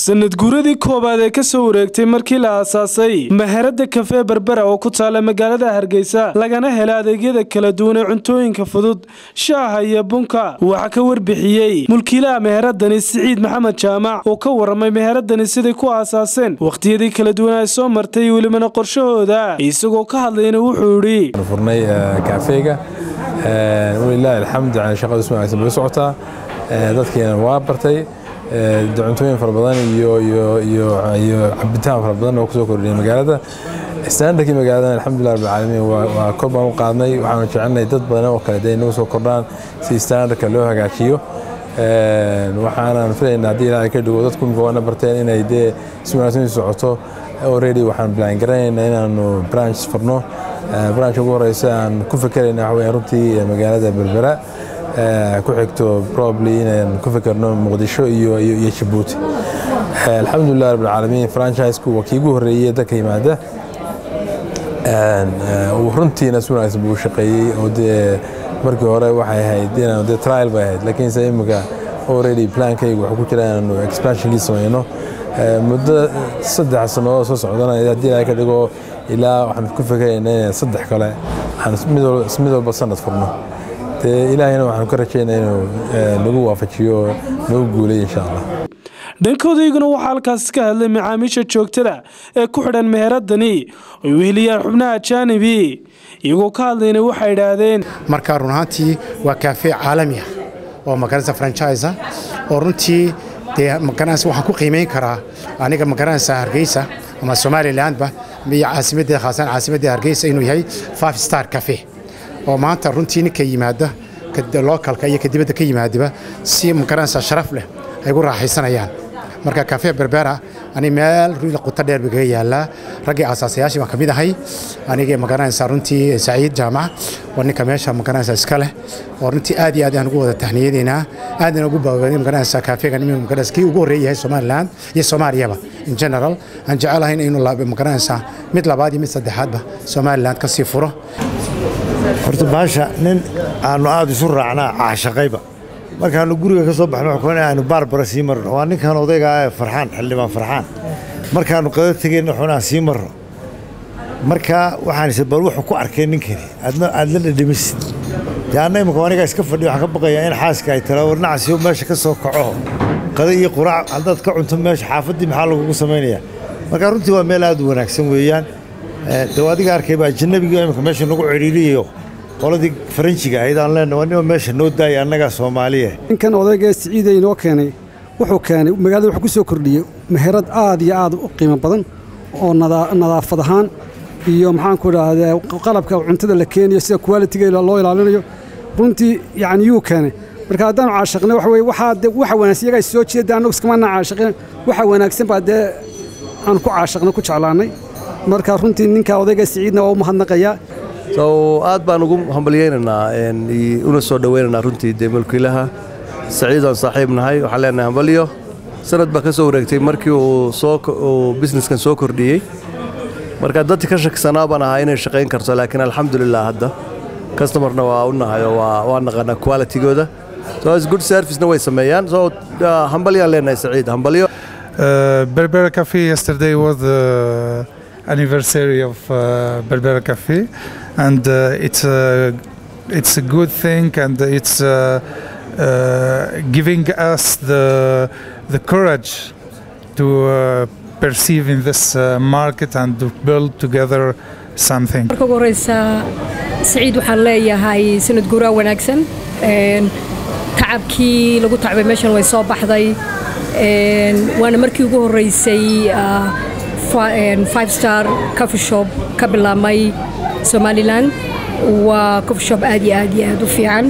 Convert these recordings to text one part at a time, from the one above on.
sanad guuradii koowaad ee ka soo wareegtay markii la aasaasay maharada kafee berbera oo ku taala magaalada hargeysa lagana hela adeegyada kala duwan ee cuntooyinka fudud shaaha iyo bunka waxaa ka warbixiyey mulkiilaha meheradani siciid maxamed jaamac oo ka waramay meheradani siday ku aasaaseen wakhtiyadii kala duwan ay soo martay welibana qorshahooda isagoo ka hadlayna wuxuu idhi furnay kaafeega walilaahi alxamd shaqadu si wanaagsan bay socotaa dadkiina waa bartay cuntooyin fara badan iyo cabitaan fara badan oo ku soo kordhiyay magaalada. Standardkii magaalada alxamdulilah rabbilcaalamiin waa kor baan u qaadnay. Waxaanu jecelnahay dad badan oo kale dee inagu soo kordhaan si standardka loo hagaajiyo. Waxaanan filaynaa haddii ilaahay ka dhigo dadku imika waana barteen inay dee si wanaagsan socoto. Already waxaan plan garanaynaa inaanu branch furno branch ugu horeysa aan ku fekerayna waxa weeyaan runtii magaalada berbera ku xigto probably inaan ku fekerno muqdisho iyo iyo jabuuti alxamdulilah rabbilcaalamiin franchise-ku waa kii horreeyey dadka yimaada. Runtiina si wanaagsan buu shaqeeyey oo dee markii hore waxay ahayd inaan dee trial bay ahayd. Laakiinse imika already plankaygu waxaa ku jira inaanu expansionkii samayno. Muddo saddex sannadood soo socdana haddii ilaahay ka dhigo ilaa waxaan ku fikeraynaa inaan saddex kale aan mid walba sanad furno ilaahayna waxaan ka rajaynaa inuu nagu waafajiyo nagu guulay insha allah dhankoodayguna waxaa halkaas ka hadlay macaamiisha joogtada ee ku xidhan meheradani oy weheliyaan xubnaha jaanibi. Iyagoo ka hadlayna waxay idhaahdeen marka run ahaantii waa kaafee caalami ah oo magaranaysa franchisa oo runtii dee magaranaysa waxaan ku qiimayn karaa aniga magaranaysa hargeysa ama somalilandba iyo caasimadda khaasan caasimadda hargeysa inuu yahay five star cafe oo maanta runtii ninka yimaada lookalka iyo kadibadda ka yimaadaba si magaranaysa sharaf leh ay gu raaxaysanayaan. Marka kafee berbera ani meel ruila quto dheer bay kaga yaallaa. Raggii aasaasayaashii baan ka mid ahay. Anigii ma garanaysaa runtii saciid jaamac waa ninka meesha ma garanaysaa iska leh oo runtii aad iyo aad aan ugu wada tahniyadaynaa aadana ugu baabaaday ma garanaysaa kafeegan inuu ma garanaysaa kii ugu horreeya yahay somaliland iyo soomaaliyaba in general aan jecelahay inuu ma garanaysaa mid labaad iyo mid saddexaadba somaliland ka sii furo horta baasha nin aanu aad isu raacnaa caashaqayba markaanu guriga ka soo baxno wuxuu aanu baarbara sii marno. Waa ninkan odayga ee farxaan xildhibaan farxaan. Markaanu qada tegeyna wuxuunaan sii marno. Marka waxaan is bal wuxuu ku arkay ninkani. Aad la dhadhamisid dee anna imika anigaa iska fadhiyo waxaan ka baqayaa in xaaska ay tala warnacasiyo meesha ka soo kaco. Qada iyo quraac haddaad ka cunto meesha xaafaddii maxaa lagugu samaynayaa? Marka runtii waa meel aad u wanaagsan weeyaan dee adiga arkay baa ajannabigii imika meesha nagu cidhiiriyayo qoladii faranjiga ahayd aan leenahay waa nima meesha noo daaya annagaa soomaaliya. Ninkan odayga siciida inoo keenay wuxuu keenay magaalada wuxuu ku soo kordhiyey meherad aad iyo aad u qiimo badan oo nadaafad ahaan iyo maxaanku idhaahdaa qalabka cuntada la keenayo sida kuwaalitiga loo ilaalinayo. Runtii yacni yuu keenay. Marka haddaanu caashaqnay waxa weye waxaa de waxa wanaagsan iyagaa soo jeeda annagu iskamaana caashaqeen waxa wanaagsan baa dee aan ku caashaqnay ku jeclaannay marka runtii ninka odayga siciidna waa u mahadnaqayaa. So aad baan ugu hambalyaynaynaa una soo dhowaynaynaa runtii dee mulkiilaha saciidaan saaxiib nahay waxaan leenahay hambalyo. Sanad baa ka soo wareegtay markii uu soo businesskan soo kordhiyey. Marka dadki ka shakisanaa baan ahaa inay shaqayn karto laakiin alxamdulilah hadda. Customarna waa u nahay oo waa so is good servicena way sameeyaan. So hambalyaan leenahay saciid hambalyo. Berbera cafe yesterday was the anniversary of uh, Berbera Cafe, and uh, it's a it's a good thing, and it's uh, giving us the the courage to perceive in this market and to build together something. saciid waxaan leeyahay sanad guuraa wanaagsan. Tacabkii lagu tacbay meeshan way soo baxday. Waana markii ugu horeysay five star coffee shop ka bilaabmay somalilan waa coffee shop aad iyo aad iyo aad u fiican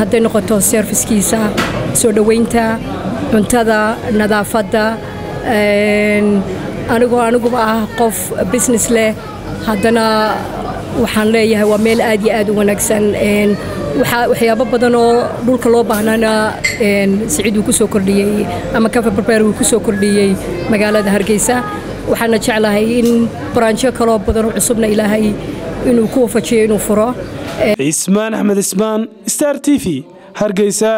hadday noqoto servicekiisa soo dhoweynta cuntada nadaafadda anigoo aniguba ah qof business leh haddana waxaan leeyahay waa meel aad iyo aad u wanaagsan waxyaabo badan oo dhulka loo baahnaana siciid uu ku kordhiyey ama cafe barbeer uu ku kordhiyey magaalada hargeysa waxaana jeclahay in baraanjo kaloo badan oo cusubna ilaahay inuu ku wafajiyo inuu furo. Cismaan axmed ismaan star t v hargeysa